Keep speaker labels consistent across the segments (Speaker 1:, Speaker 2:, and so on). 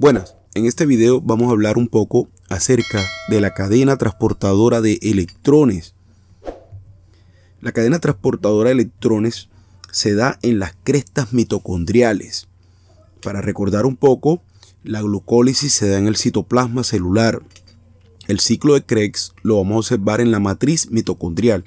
Speaker 1: Buenas, en este video vamos a hablar un poco acerca de la cadena transportadora de electrones. La cadena transportadora de electrones se da en las crestas mitocondriales. Para recordar un poco, la glucólisis se da en el citoplasma celular. El ciclo de Krebs lo vamos a observar en la matriz mitocondrial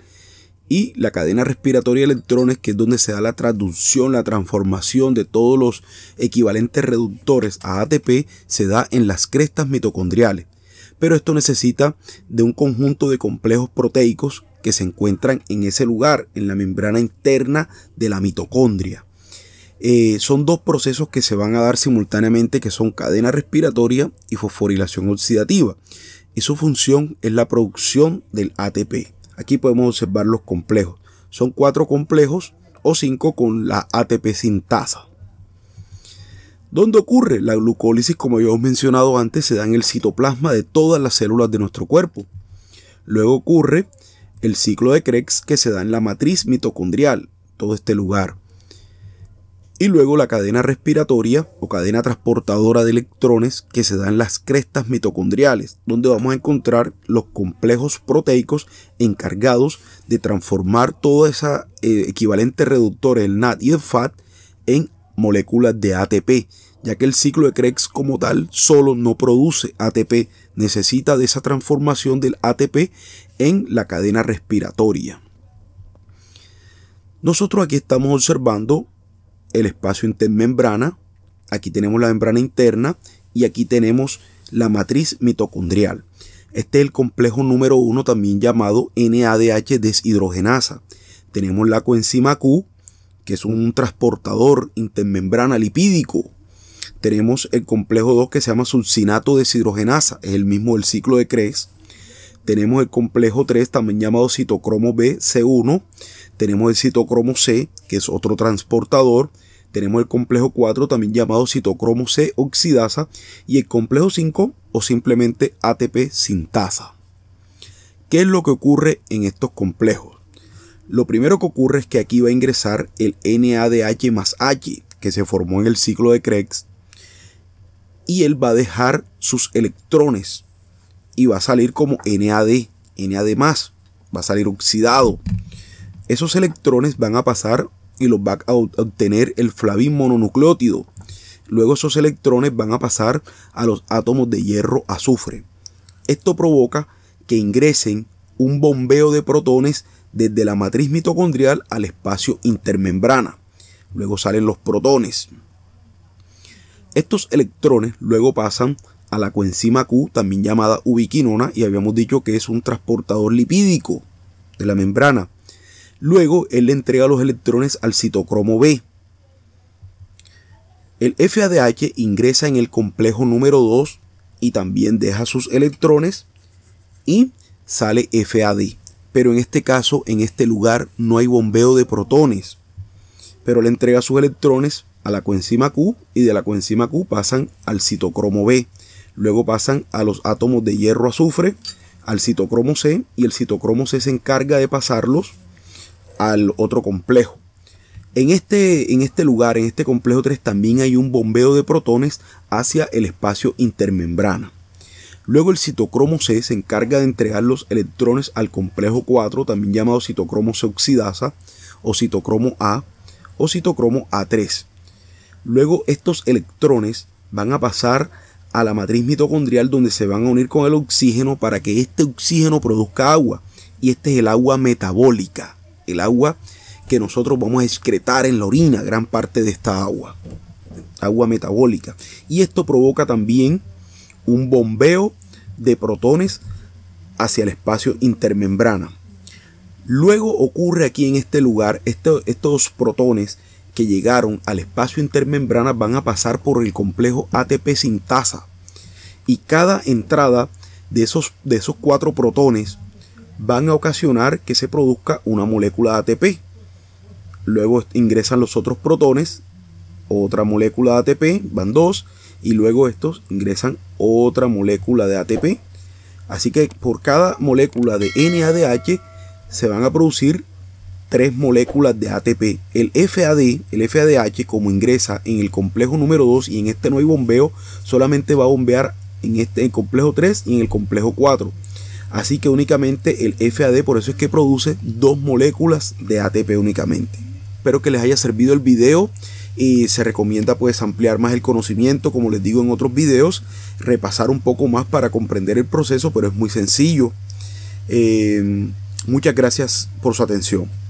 Speaker 1: y la cadena respiratoria de electrones, que es donde se da la traducción, la transformación de todos los equivalentes reductores a ATP, se da en las crestas mitocondriales. Pero esto necesita de un conjunto de complejos proteicos que se encuentran en ese lugar, en la membrana interna de la mitocondria. Eh, son dos procesos que se van a dar simultáneamente, que son cadena respiratoria y fosforilación oxidativa. Y su función es la producción del ATP. Aquí podemos observar los complejos. Son cuatro complejos o cinco con la ATP sintasa. ¿Dónde ocurre? La glucólisis, como ya hemos mencionado antes, se da en el citoplasma de todas las células de nuestro cuerpo. Luego ocurre el ciclo de Krebs que se da en la matriz mitocondrial, todo este lugar y luego la cadena respiratoria o cadena transportadora de electrones que se da en las crestas mitocondriales, donde vamos a encontrar los complejos proteicos encargados de transformar toda esa eh, equivalente reductores, el NAT y el FAT, en moléculas de ATP, ya que el ciclo de Krebs como tal solo no produce ATP, necesita de esa transformación del ATP en la cadena respiratoria. Nosotros aquí estamos observando el espacio intermembrana, aquí tenemos la membrana interna y aquí tenemos la matriz mitocondrial. Este es el complejo número uno también llamado NADH deshidrogenasa. Tenemos la coenzima Q, que es un transportador intermembrana lipídico. Tenemos el complejo 2 que se llama succinato deshidrogenasa, es el mismo del ciclo de Krebs. Tenemos el complejo 3 también llamado citocromo B, C1. Tenemos el citocromo C, que es otro transportador. Tenemos el complejo 4, también llamado citocromo C oxidasa. Y el complejo 5, o simplemente ATP sintasa. ¿Qué es lo que ocurre en estos complejos? Lo primero que ocurre es que aquí va a ingresar el NADH más H, que se formó en el ciclo de Krebs. Y él va a dejar sus electrones y va a salir como NAD, NAD más, va a salir oxidado. Esos electrones van a pasar y los va a obtener el flavin mononucleótido. Luego esos electrones van a pasar a los átomos de hierro azufre. Esto provoca que ingresen un bombeo de protones desde la matriz mitocondrial al espacio intermembrana. Luego salen los protones. Estos electrones luego pasan a la coenzima Q, también llamada ubiquinona, y habíamos dicho que es un transportador lipídico de la membrana. Luego él le entrega los electrones al citocromo B. El FADH ingresa en el complejo número 2 y también deja sus electrones y sale FAD. Pero en este caso, en este lugar, no hay bombeo de protones. Pero le entrega sus electrones a la coenzima Q y de la coenzima Q pasan al citocromo B. Luego pasan a los átomos de hierro azufre, al citocromo C y el citocromo C se encarga de pasarlos al otro complejo. En este, en este lugar, en este complejo 3, también hay un bombeo de protones hacia el espacio intermembrana. Luego el citocromo C se encarga de entregar los electrones al complejo 4, también llamado citocromo C oxidasa, o citocromo A, o citocromo A3. Luego estos electrones van a pasar a la matriz mitocondrial donde se van a unir con el oxígeno para que este oxígeno produzca agua. Y este es el agua metabólica, el agua que nosotros vamos a excretar en la orina, gran parte de esta agua, agua metabólica. Y esto provoca también un bombeo de protones hacia el espacio intermembrana. Luego ocurre aquí en este lugar, estos protones que llegaron al espacio intermembrana van a pasar por el complejo ATP sintasa. Y cada entrada de esos, de esos cuatro protones van a ocasionar que se produzca una molécula de ATP. Luego ingresan los otros protones, otra molécula de ATP, van dos, y luego estos ingresan otra molécula de ATP. Así que por cada molécula de NADH se van a producir tres moléculas de ATP. El FAD, el FADH, como ingresa en el complejo número 2 y en este no hay bombeo, solamente va a bombear en este el complejo 3 y en el complejo 4. Así que únicamente el FAD, por eso es que produce dos moléculas de ATP únicamente. Espero que les haya servido el video y se recomienda pues ampliar más el conocimiento, como les digo en otros videos, repasar un poco más para comprender el proceso, pero es muy sencillo. Eh, muchas gracias por su atención.